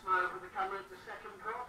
smile for the camera at the second goal.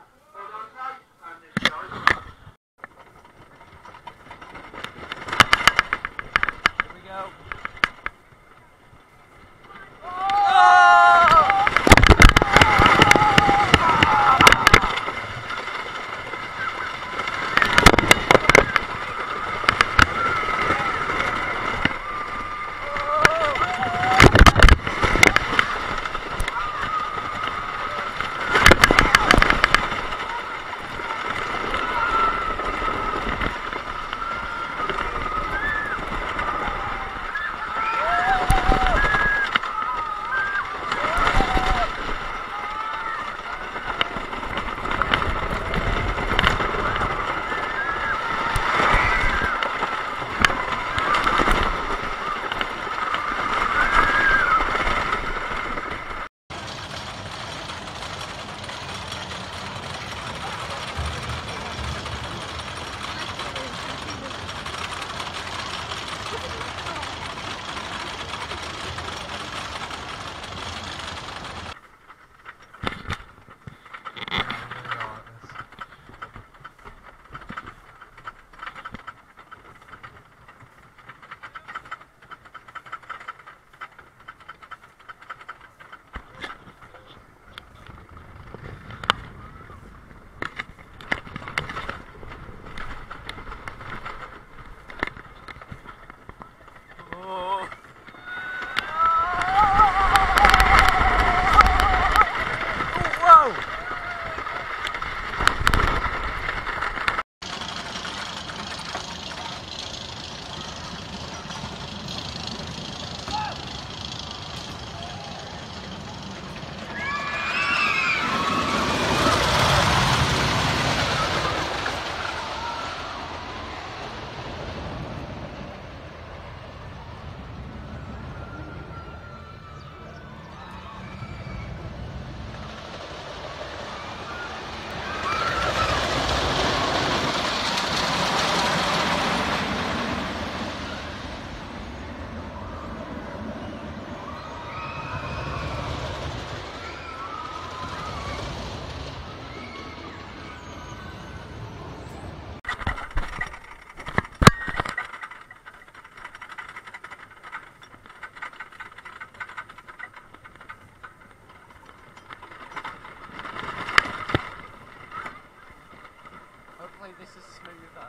Hopefully this is smoother.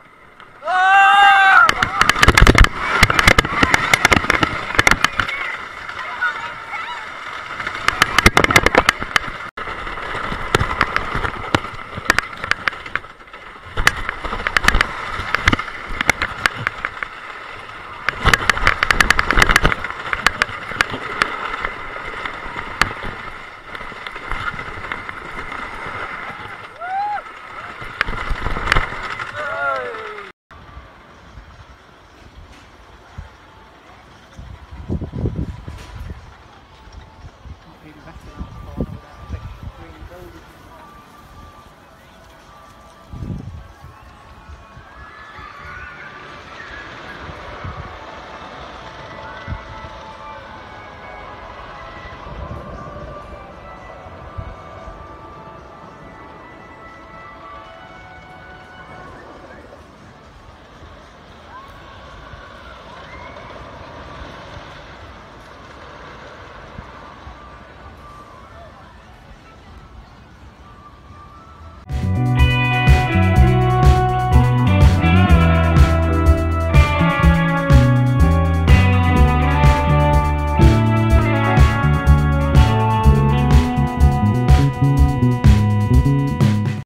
Oh!